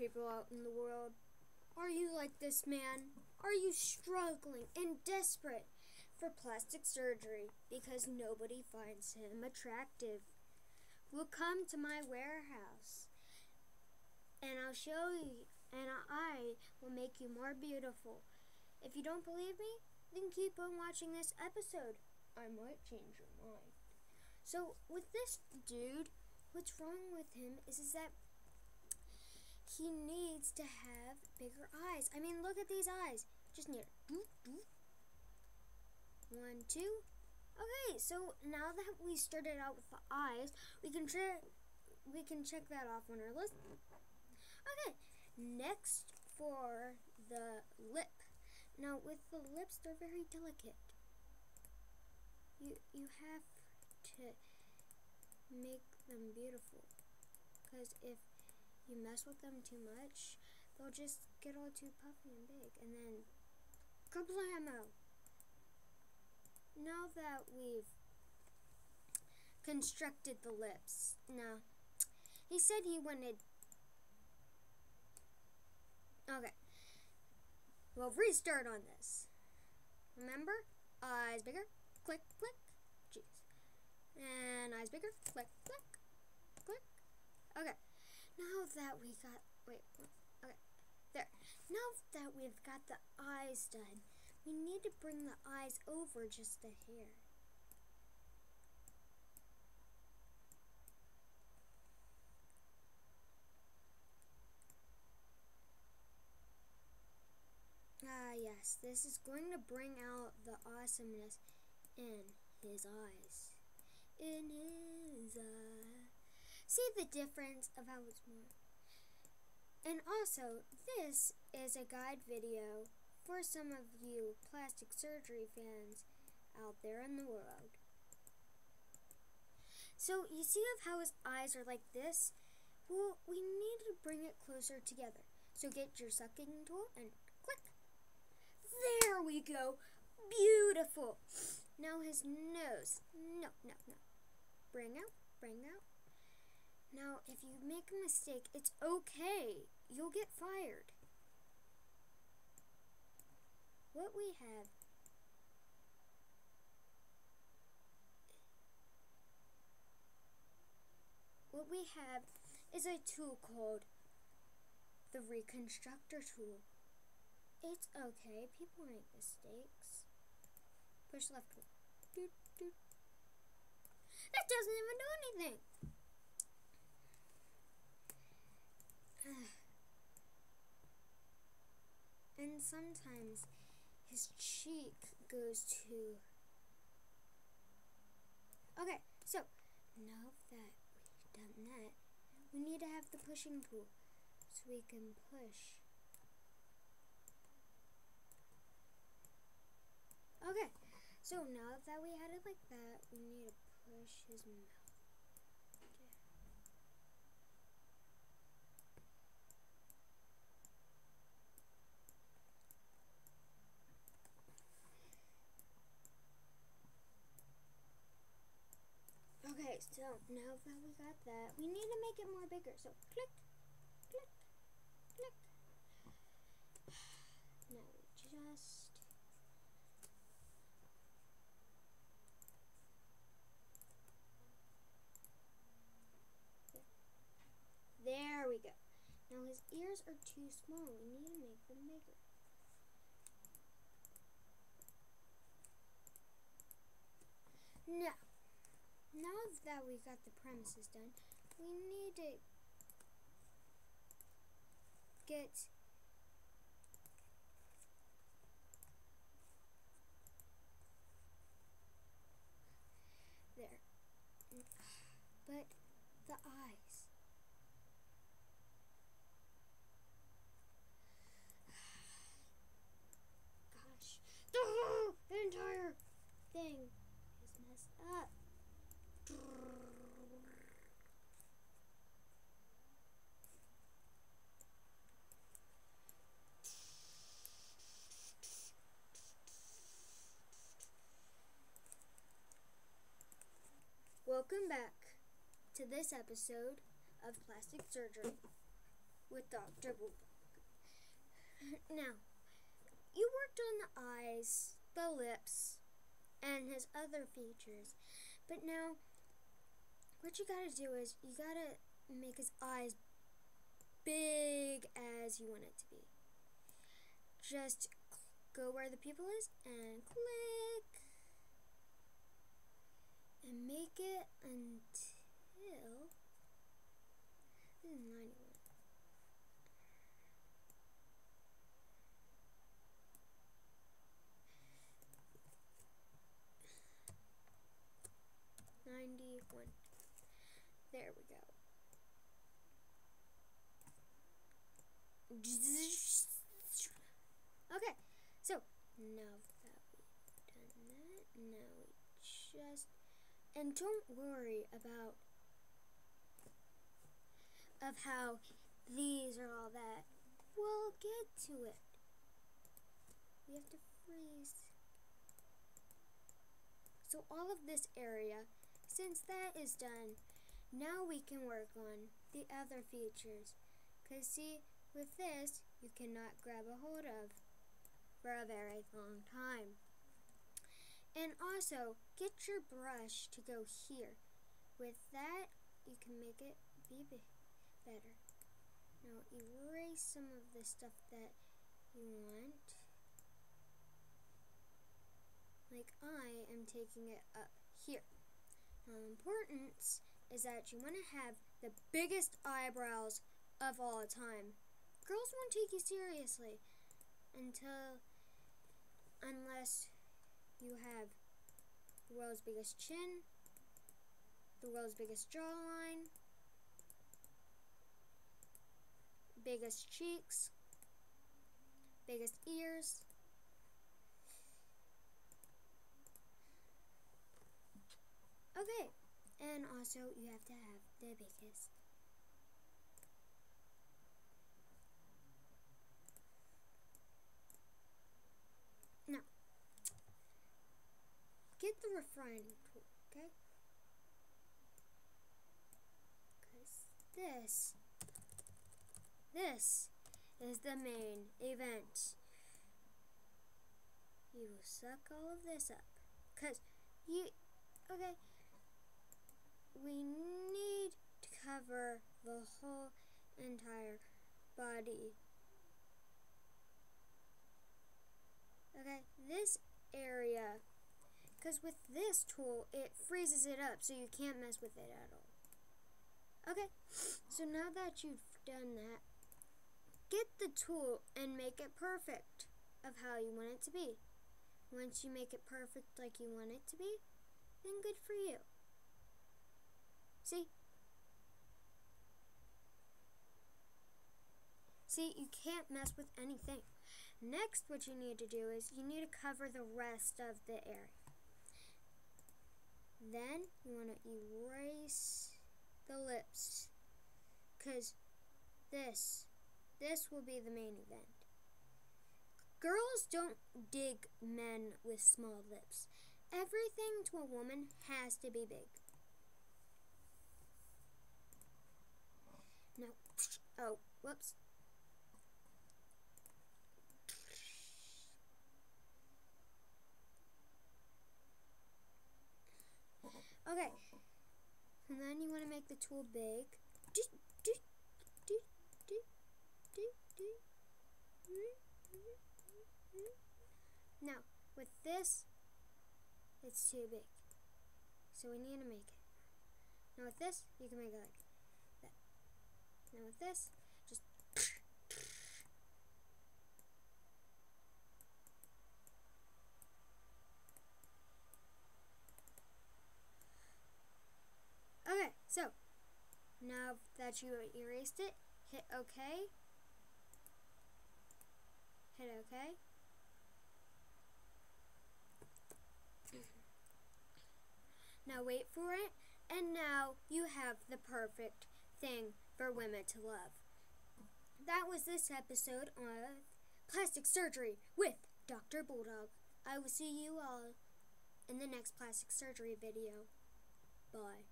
people out in the world. Are you like this man? Are you struggling and desperate for plastic surgery because nobody finds him attractive? Well, come to my warehouse and I'll show you, and I will make you more beautiful. If you don't believe me, then keep on watching this episode. I might change your mind. So, with this dude, what's wrong with him is, is that he needs to have bigger eyes. I mean, look at these eyes. Just need one, two. Okay, so now that we started out with the eyes, we can try, we can check that off on our list. Okay, next for the lip. Now with the lips, they're very delicate. You you have to make them beautiful, because if you mess with them too much, they'll just get all too puffy and big, and then kablamo! Now that we've constructed the lips, now he said he wanted. Okay. We'll restart on this. Remember? Eyes bigger. Click, click. Jeez. And eyes bigger. Click, click. Click. Okay. Now that we got, wait, okay, there. Now that we've got the eyes done, we need to bring the eyes over just a hair. Ah, yes, this is going to bring out the awesomeness in his eyes. In his eyes. See the difference of how it's more. And also, this is a guide video for some of you plastic surgery fans out there in the world. So, you see of how his eyes are like this? Well, we need to bring it closer together. So get your sucking tool and click. There we go. Beautiful. Now his nose. No, no, no. Bring out, bring out. Now, if you make a mistake, it's okay. You'll get fired. What we have What we have is a tool called the Reconstructor tool. It's okay. People make mistakes. Push left. Doot, doot. That doesn't even do anything. And sometimes his cheek goes to. Okay, so now that we've done that, we need to have the pushing tool so we can push. Okay, so now that we had it like that, we need to push his mouth. So now that we got that, we need to make it more bigger. So click, click, click. Now just There we go. Now his ears are too small. We need to make them bigger. Now, now that we got the premises done, we need to get there. But the eyes. Gosh, the entire thing is messed up. Welcome back to this episode of Plastic Surgery. with Dr. Bulldog. Now, you worked on the eyes, the lips, and his other features. But now, what you gotta do is you gotta make his eyes big as you want it to be. Just go where the pupil is and click and make it until 91. Ninety-one. There we go. Okay, so now that we've done that, now we just and don't worry about of how these are all that. We'll get to it. We have to freeze. So all of this area, since that is done, now we can work on the other features. Because see, with this, you cannot grab a hold of for a very long time. And also, get your brush to go here. With that, you can make it be better. Now, erase some of the stuff that you want. Like I am taking it up here. Now, the importance is that you want to have the biggest eyebrows of all time. Girls won't take you seriously until, unless you have the world's biggest chin, the world's biggest jawline, biggest cheeks, biggest ears, Okay, and also you have to have the biggest. Now, get the refining tool, okay? Because this, this is the main event. You will suck all of this up. Because you, okay, we need to cover the whole entire body. Okay, this area because with this tool, it freezes it up so you can't mess with it at all. Okay, so now that you've done that, get the tool and make it perfect of how you want it to be. Once you make it perfect like you want it to be, then good for you. See? See, you can't mess with anything. Next, what you need to do is you need to cover the rest of the area. Then you want to erase the lips because this, this will be the main event. Girls don't dig men with small lips. Everything to a woman has to be big. No. Oh, whoops. Okay. And then you want to make the tool big. Now, with this, it's too big. So we need to make it. Now with this, you can make it like that. Now with this, just Okay, so now that you erased it, hit OK. Hit OK. Now wait for it, and now you have the perfect thing for women to love. That was this episode of Plastic Surgery with Dr. Bulldog. I will see you all in the next plastic surgery video. Bye.